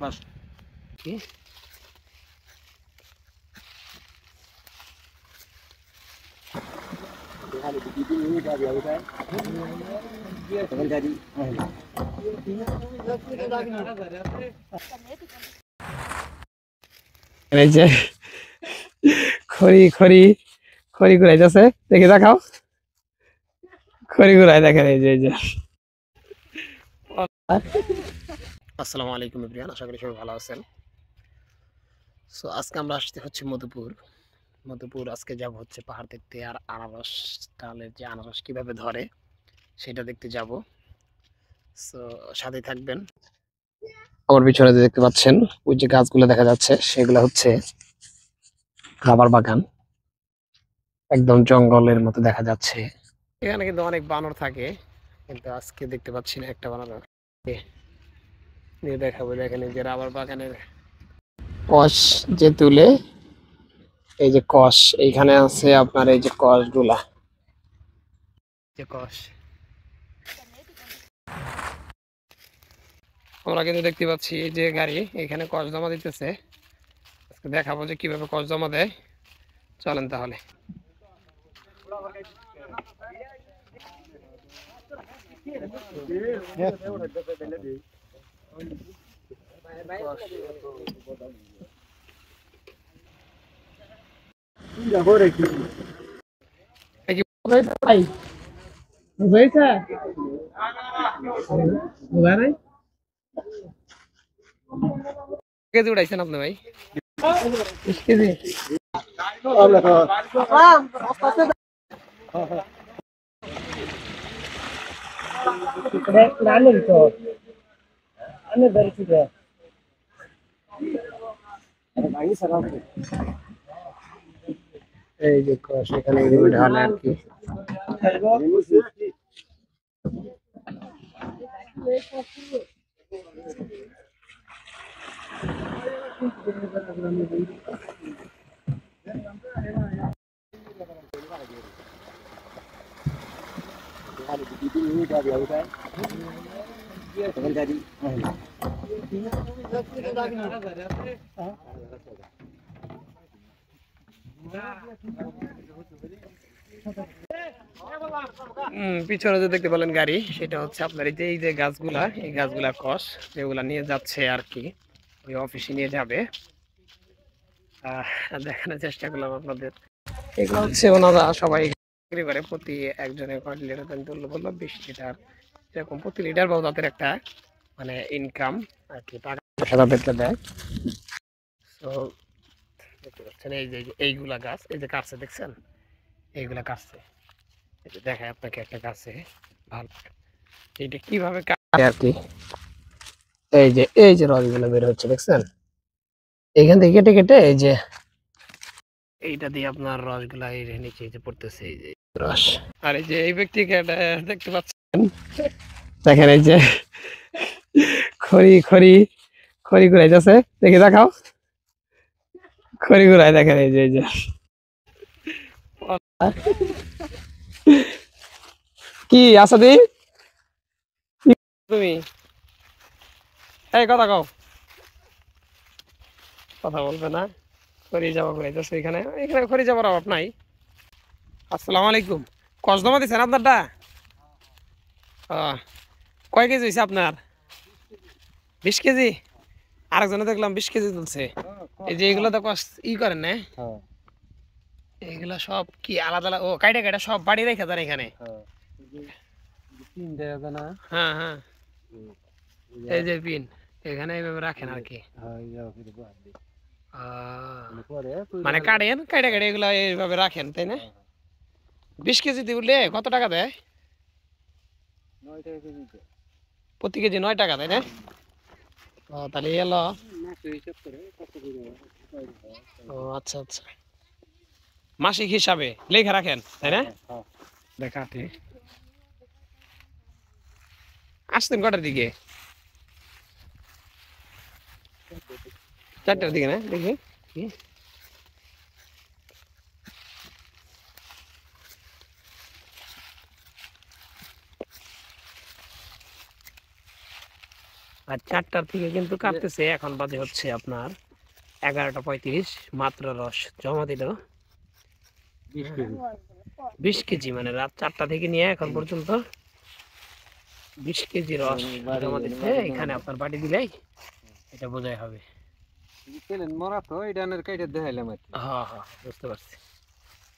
বাস কি খড়ি খড়ি খড়ি ঘুরাইতেছে দেখি দেখাও। খড়ি ঘুরাই দেখেন এই যে এই যে। আসসালামু আলাইকুম ইব্রিয়ান আশা করি সবাই ভালো আছেন। সো আজকে আমরা আসতে হচ্ছে মধুপুর। মধুপুর আজকে যাব হচ্ছে পাহাড় দেখতে আর আনারস ডালের যে আনারস কীভাবে ধরে, সেটা দেখতে যাব। সো সাথে থাকবেন। আমার পিছনে যে দেখতে পাচ্ছেন, ওই যে গাছগুলো দেখা যাচ্ছে, সেগুলো হচ্ছে রাবার বাগান। একদম জঙ্গলের মতো দেখা যাচ্ছে। এখানে কিন্তু অনেক বানর থাকে, কিন্তু আজকে দেখতে পাচ্ছি না একটা বানর। নিয়ে দেখাবো দেখেন এই যে রাবার বাগানের কষ যে তুলে এই যে কষ এইখানে আছে আপনার এই যে কষগুলা যে কষ। আমরা কিন্তু দেখতে পাচ্ছি এই যে গাড়ি এখানে কষ জমা দিতেছে। আজকে দেখাবো যে কীভাবে কষ জমা দেয়। চলেন তাহলে। এই কি বুঝাইছে ভাই বুঝাইছে বুঝায় নাই কেজি উঠাইছেন আপনি ভাই বিশ কেজি নানের তো আমি ধরেছি রে এই যে কষ এখানে এগুলো ঢালে আর কি। উম, পিছনে যে দেখতে পেলেন গাড়ি, সেটা হচ্ছে আপনার এই যে এই যে গাছগুলা, এই গাছগুলা কষ যেগুলা নিয়ে যাচ্ছে আর কি, ওই অফিসে নিয়ে যাবে। দেখানোর চেষ্টা করলাম আপনাদের। এগুলো হচ্ছে ওনারা সবাই করে, প্রতি একজনের কয় লিটার তুললো বলল বিশ লিটার এরকম প্রতি লিটার বা তাদের একটা মানে ইনকাম আর কি, টাকা পয়সা তাদেরকে দেয়। তো দেখতে পাচ্ছেন, এই যে এইগুলা গাছ, এই যে কাটছে, দেখছেন? এইগুলা কাটছে। এই যে দেখায় আপনাকে একটা কাছে ভালো এইটা কীভাবে কাটে আর কি? এই যে এই যে রসগুলো বের হচ্ছে, দেখছেন? এইখান থেকে কেটে কেটে, এই যে, এইটা দিয়ে আপনার রসগুলা এই নিচে যে পড়তেছে, এই যে, রস। আর এই যে এই ব্যক্তিকে দেখতে পাচ্ছেন দেখেন এই যে খড়ি খড়ি খড়ি ঘুরাইতেছে। দেখি দেখাও। খড়ি ঘুরাই দেখেন এই যে এই যে। কি, আসাদি? কি তুমি? এই কথা কও। কথা বলবে না। খড়ি যাওয়া ঘুরাইতেছে এখানে। এখানে খড়ি যাওয়ার অভাব নাই। আসসালামু আলাইকুম। জমা দিচ্ছেন আপনারটা? কয় কেজি হয়েছে আপনার? বিশ কেজি? আরেকজনে দেখলাম বিশ কেজি তুলছে। এই যে এগুলো তো ই করেন না? এগুলো সব কি আলাদা আলাদা? ও কাইটা কাইটা সব বাড়ি রেখে দেন এখানে। হ্যাঁ। হ্যাঁ এই যে পিন। এখানে এইভাবে রাখেন আর কি। মানে কাটেন কাইটা কাটে এগুলো এইভাবে রাখেন তাই না? বিশ কেজি দিলে কত টাকা দেয়? প্রতি কেজি নয় টাকা তাই না? ও তাহলে এলো ও আচ্ছা আচ্ছা। মাসিক হিসাবে লেখা রাখেন তাই না? দেখাতে আসতেন কটার দিকে? চারটার দিকে না দেখি। আর চারটার থেকে কিন্তু কাটতেছে এখন বাজে হচ্ছে আপনার এগারোটা পঁয়ত্রিশ মাত্র রস জমা দিল। বিশ কেজি। মানে রাত চারটা থেকে নিয়ে এখন পর্যন্ত বিশ কেজি রস জমা দিচ্ছে এখানে আপনার বাড়ি দিলেই এটা বোঝাই হবে। মরা তো এই ডানের দেখাইলাম হ্যাঁ হ্যাঁ বুঝতে পারছি।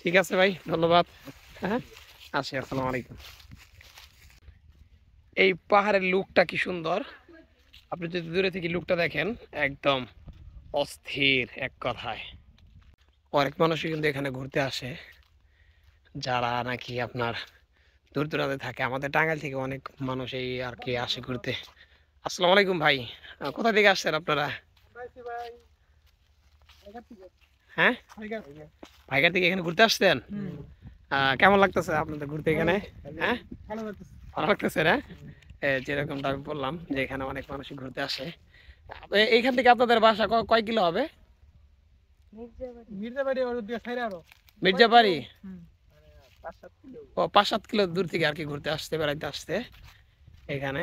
ঠিক আছে ভাই ধন্যবাদ। হ্যাঁ আসি আসসালামু আলাইকুম। এই পাহাড়ের লুকটা কি সুন্দর। আপনি যদি দূরে থেকে লুকটা দেখেন একদম অস্থির এক কথায়। অনেক মানুষই কিন্তু এখানে ঘুরতে আসে যারা নাকি আপনার দূর দূরান্তে থাকে। আমাদের টাঙ্গাইল থেকে অনেক মানুষ এই আর কি আসে ঘুরতে। আসসালামু আলাইকুম ভাই কোথা থেকে আসছেন আপনারা? হ্যাঁ? ভাইকার থেকে এখানে ঘুরতে আসছেন? আহ, কেমন লাগতেছে আপনাদের ঘুরতে এখানে? হ্যাঁ? ভালো লাগতেছে। না? এ, যেরকমটা আমি বললাম যে এখানে অনেক মানুষই ঘুরতে আসে। এইখান থেকে আপনাদের বাসা কয় কিলো হবে? মির্জাবাড়ি ও পাঁচ সাত কিলো? দূর থেকে আর কি ঘুরতে আসতে বেড়াইতে আসতে এখানে।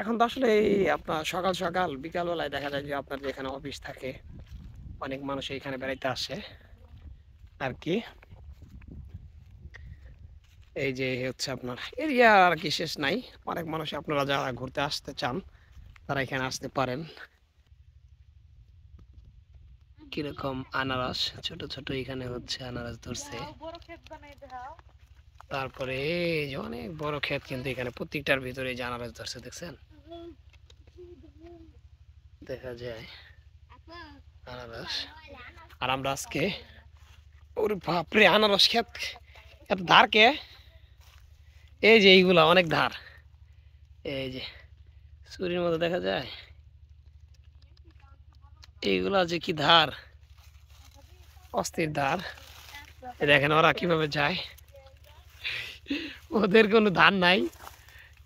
এখন তো আসলে এই আপনার সকাল সকাল বিকালবেলায় দেখা যায় যে আপনার যেখানে অফিস থাকে অনেক মানুষ এখানে বেড়াইতে আসে আর কি। এই যে হচ্ছে আপনার এরিয়া আর কি শেষ নাই। অনেক মানুষ আপনারা যারা ঘুরতে আসতে চান, তারা এখানে আসতে পারেন। কীরকম আনারস, ছোট ছোট এখানে হচ্ছে আনারস ধরছে। তারপরে অনেক বড় ক্ষেত কিন্তু এখানে প্রত্যেকটার ভিতরে যে আনারস ধরছে, দেখছেন? দেখা যায় আনারস। আর আমরা আজকে, ওরে বাপরে, আনারস ক্ষেত, এত ধার কে? এই যে এইগুলা, অনেক ধার। এই যে চুরির মতো দেখা যায়। এইগুলা যে কি ধার? অস্থির ধার। দেখেন ওরা কীভাবে যায়। ওদের কোনো ধার নাই।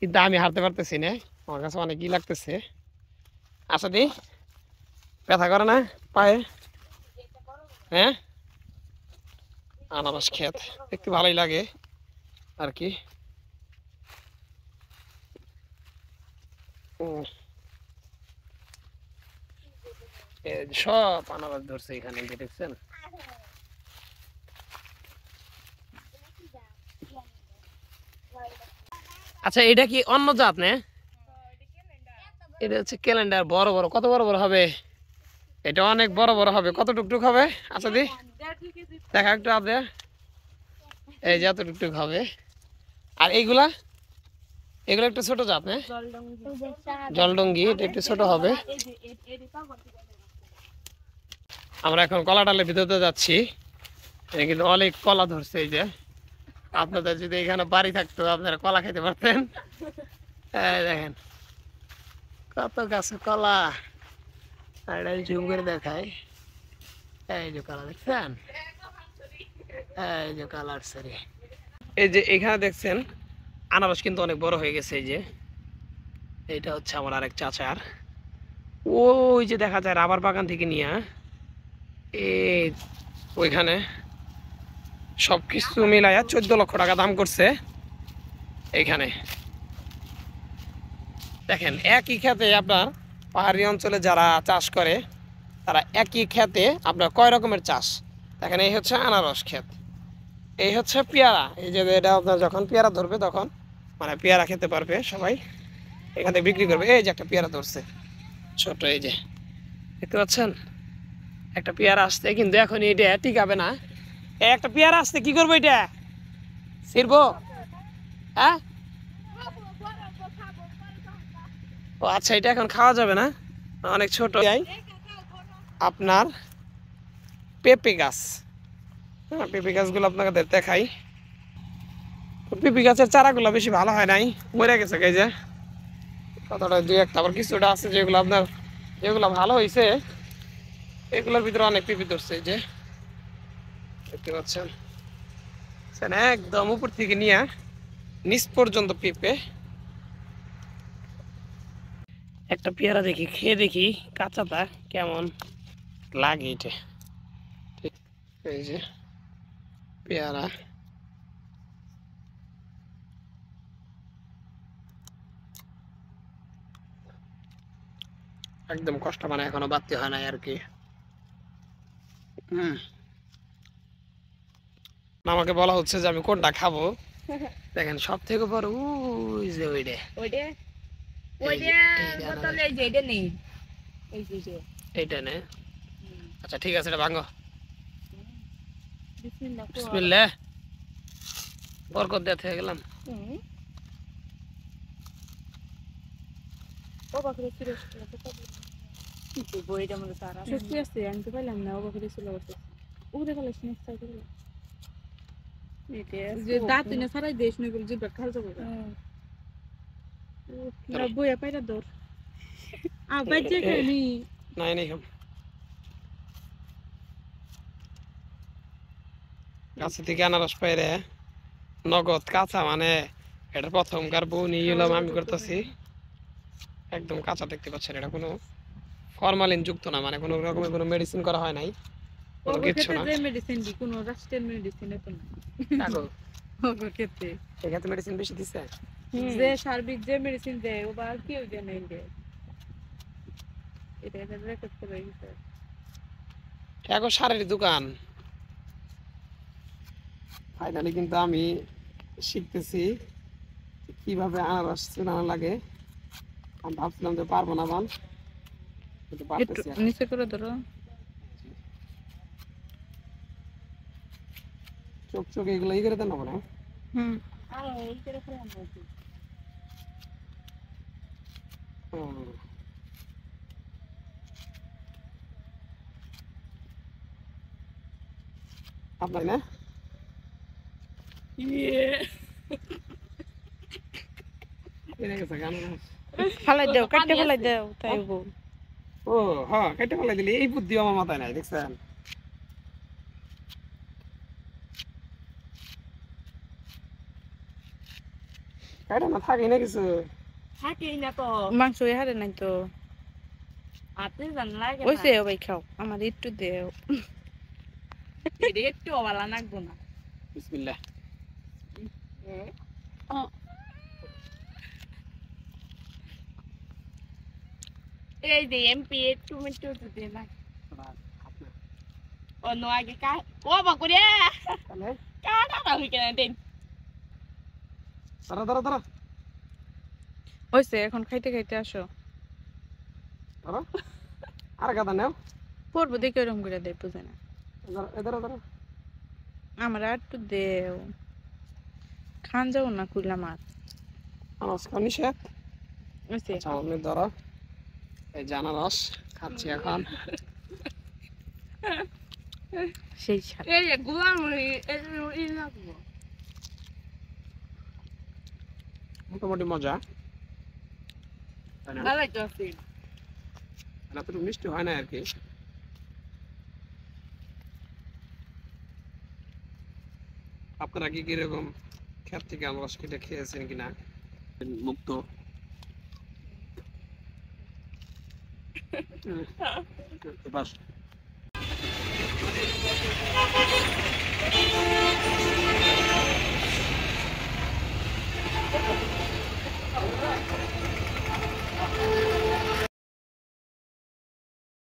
কিন্তু আমি হারতে পারতেছি না। আমার কাছে অনেক ই লাগতেছে। আচ্ছা দি, ব্যথা করে না পায়ে? হ্যাঁ? আনারস ক্ষেত দেখতে ভালোই লাগে। আর কি উম। এই যে সব আনারস ধরছে এখানে, দেখছেন? আচ্ছা এটা কি অন্য জাত, না? এটা হচ্ছে ক্যালেন্ডার, বড় বড়। কত বড় বড় হবে? এটা অনেক বড় বড় হবে। কত টুকটুক হবে? আচ্ছা দি। দেখা, একটু আপনি এই যে, এত টুকটুক হবে। আর এইগুলা? এগুলো একটু ছোট জাত না জলডঙ্গি। এটা একটু ছোট হবে। আমরা এখন কলা ডালের ভিতরে যাচ্ছি। কিন্তু অনেক কলা ধরছে এই যে। আপনাদের যদি এখানে বাড়ি থাকতো আপনারা কলা খেতে পারতেন। দেখেন কত গাছে কলা। আর জুম করে দেখাই এই যে কলা দেখছেন? এই যে কালার সারি এই যে এখানে দেখছেন আনারস কিন্তু অনেক বড় হয়ে গেছে এই যে। এইটা হচ্ছে আমার আরেক চাচার। ওই যে দেখা যায় রাবার বাগান থেকে নিয়ে এই ওইখানে সব কিছু মিলাইয়া চোদ্দ লক্ষ টাকা দাম করছে এইখানে দেখেন, একই খেতে আপনার পাহাড়ি অঞ্চলে যারা চাষ করে, তারা একই খেতে আপনার কয় রকমের চাষ? দেখেন, এই হচ্ছে আনারস ক্ষেত। এই হচ্ছে পেয়ারা। এই যে এটা আপনার যখন পেয়ারা ধরবে তখন মানে পেয়ারা খেতে পারবে সবাই। এখান থেকে বিক্রি করবে। এই যে একটা পেয়ারা ধরছে। ছোট এই যে। দেখতে পাচ্ছেন? একটা পেয়ারা আসতে কিন্তু এখন এটা টিকাবে না। একটা পেয়ারা আসতে কি করব এটা? ছিড়বো? হ্যাঁ ও আচ্ছা এটা এখন খাওয়া যাবে না? অনেক ছোট। আপনার পেঁপে গাছ। হ্যাঁ পেঁপে গাছগুলো আপনাকে দেখাই। পেঁপে গাছের চারাগুলো বেশি ভালো হয় নাই, মরে গেছে এই যে। কতটা দুই একটা, আবার কিছুটা আছে যেগুলো আপনার, যেগুলো ভালো হয়েছে এগুলোর ভিতরে অনেক পেঁপে ধরছে এই যে। দেখতে পাচ্ছেন। একদম উপর থেকে নিয়ে নিচ পর্যন্ত পেঁপে। একটা পেয়ারা দেখি, খেয়ে দেখি কাঁচাটা কেমন লাগে এটা। এই যে পেয়ারা। একদম কষ্ট মানে এখনও বাড়তি হয় নাই আর কি হুম। আমাকে বলা হচ্ছে যে আমি কোনটা খাব? দেখেন সব থেকে বড় ওই যে ওইটা ওইটা ওইটা বোতলে এই যে এটা নেই। এই যে এইটা নে। আচ্ছা ঠিক আছে এটা ভাঙো। বিসমিল্লাহ বিসমিল্লাহ। বরকত দিয়ে গেলাম। হুম। কি করব এটা মনে তারা সত্যি আছে আমি তো পাইলাম না অবাক ছিল উড়ে গেল স্নেক সাইকেল যে দাঁত না সারাই দেশ নই বলে জিব্বা খাল যাব বইয়া পাইরা দর আ বাজে খানি নাই নাই খাম গাছে থেকে আনারস পাইরে নগদ কাঁচা মানে এটা প্রথমকার বউ নিয়ে এলাম আমি করতেছি একদম কাঁচা দেখতে পাচ্ছেন এটা কোনো ফরমালিন যুক্ত না মানে কোনো রকমের কোনো মেডিসিন করা হয় নাই কোনো খেতে না। মেডিসিন দি কোনো রাষ্ট্রের মেডিসিন তো না দেখো ওগো খেতে এখানে মেডিসিন বেশি দিচ্ছে যে সার্বিক যে মেডিসিন দেয় ও বা কেউ জানে দেয়। এটা এটা রেকর্ড করে গেছে এখন সারের দোকান। ফাইনালি কিন্তু আমি শিখতেছি কীভাবে আনারস চুনানো লাগে। আমি ভাবছিলাম যে পারব না কিন্তু একটু পারতেছি এখন। নিচে করে ধরো চোখ চোখ এগুলো ই করে দেন না হুম আর এই করে খেলাম বলছি হুম। আপনার না এনে গেছে গান ফালাই দাও কাটতে ফালাই দাও তাই বউ ও হ্যাঁ কেটে ফেলাই দিলি। এই বুদ্ধি আমার মাথায় নাই দেখছেন? কাইটা না থাকে না কিছু? থাকেই না তো। মাংস হারে নাই তো। হাতে জান লাগে ওইসে ভাই খাও আমার একটু দেও। একটু অবালা নাকবো না। বিসমিল্লাহ। এই যে এমপি একটু মিটু দিতে না অন্য আগে কা ও বাকুরে কাটা দেন। এখন খাইতে খাইতে আসো। আর গাদা নেও। পড়ব দেখে ওরকম করে দেয় বুঝে না। আমার আর একটু দেও। খান যাও না খুললা মাছ। নিষেধ। ওইসে আচ্ছা এই যে আনারস খাচ্ছি এখন। সেই মোটামুটি মজা। এতটুকু মিষ্টি হয় না আর কি। আপনারা কি কীরকম ক্ষেত থেকে আনারস কেটে খেয়েছেন কিনা? মুক্ত। হুম। বাস